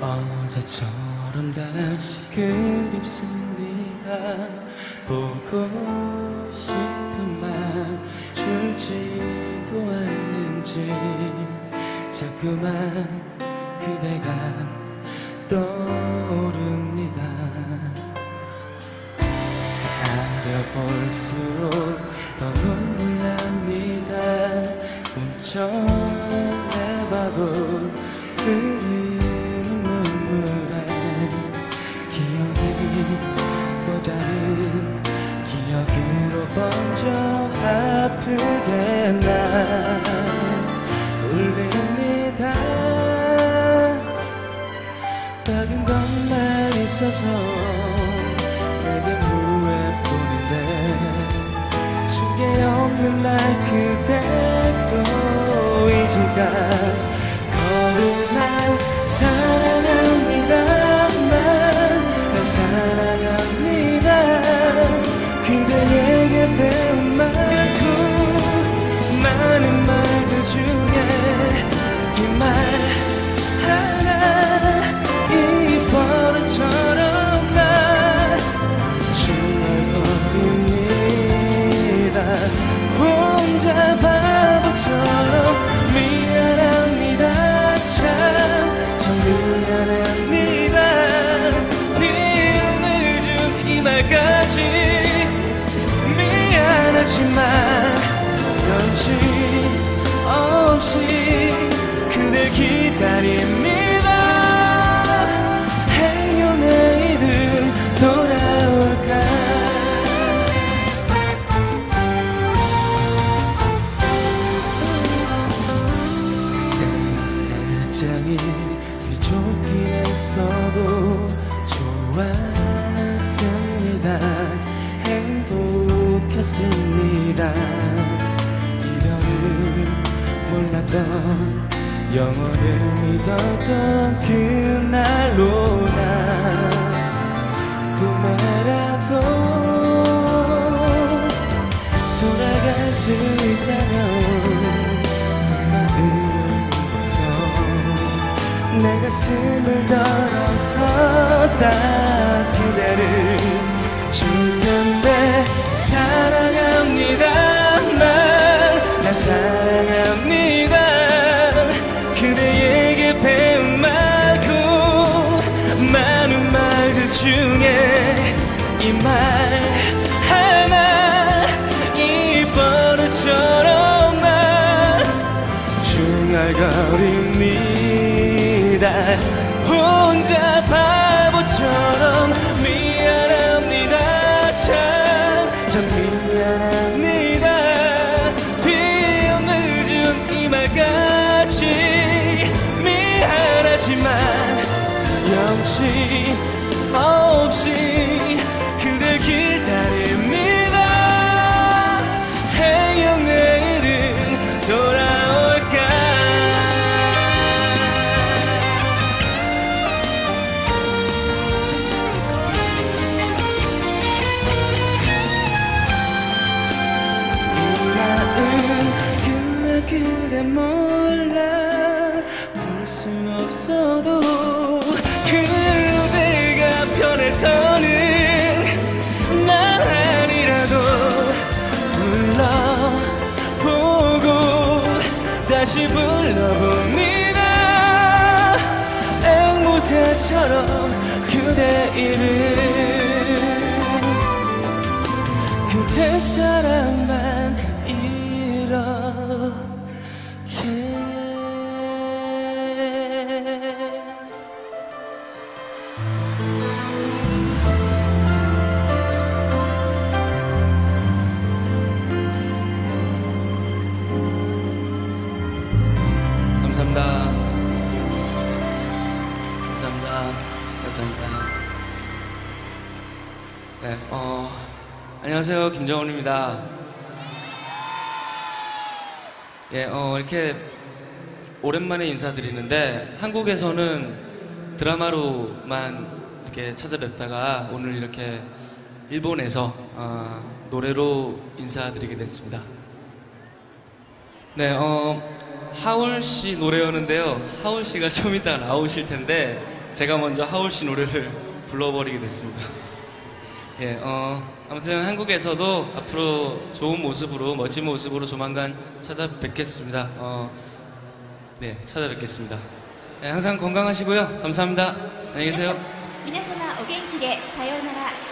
어제처럼 다시 그립습니다. 보고 싶은 말 줄지도 않는지 자꾸만 그대가 떠오릅니다. 가려볼수록 더 눈물 납니다. 훔쳐내봐도 흐르 아프게 날 울립니다. 받은 것만 있어서 내게 후회뿐인데 중에 없는 날 그대도 잊을까? 거듭날 사 중에 이 말 하나 이 버릇처럼 난 중얼거립니다. 혼자 바보처럼 미안합니다. 참, 참 미안합니다. 뒤늦은 이 말까지 미안하지만 연치 없이 그댈 기다립니다. 해요 내일은 돌아올까? 그때는 세 장이 비좁긴 했어도 좋았습니다. 행복했습니다 몰랐던 영원을 믿었던 그날로 난 꿈에라도 돌아갈 수 있다면 마음에서 내 가슴을 덜어서 다 그대를 중에 이 말 하나 이 버릇처럼 난 중얼거립니다. 혼자 바보처럼 미안합니다. 참, 참 미안합니다. 뒤늦은 이 말까지 미안하지만 영치 없이 그댈 기다립니다. 해요 내일은 돌아올까? 이라은 끝나 그대 몰라. 볼 수 없어도 그 앵무새처럼 그대 이름. 그대 사랑만 감사합니다. 네, 어, 안녕하세요. 김정훈입니다. 예, 어, 이렇게 오랜만에 인사드리는데 한국에서는 드라마로만 이렇게 찾아뵙다가 오늘 이렇게 일본에서 어, 노래로 인사드리게 됐습니다. 네, 어, 하울 씨 노래였는데요. 하울 씨가 좀 이따 나오실 텐데 제가 먼저 하울 씨 노래를 불러버리게 됐습니다. 예, 어, 아무튼 한국에서도 앞으로 좋은 모습으로, 멋진 모습으로 조만간 찾아뵙겠습니다. 어, 네, 찾아뵙겠습니다. 네, 항상 건강하시고요. 감사합니다. 안녕히 계세요. 皆様お元気でさようなら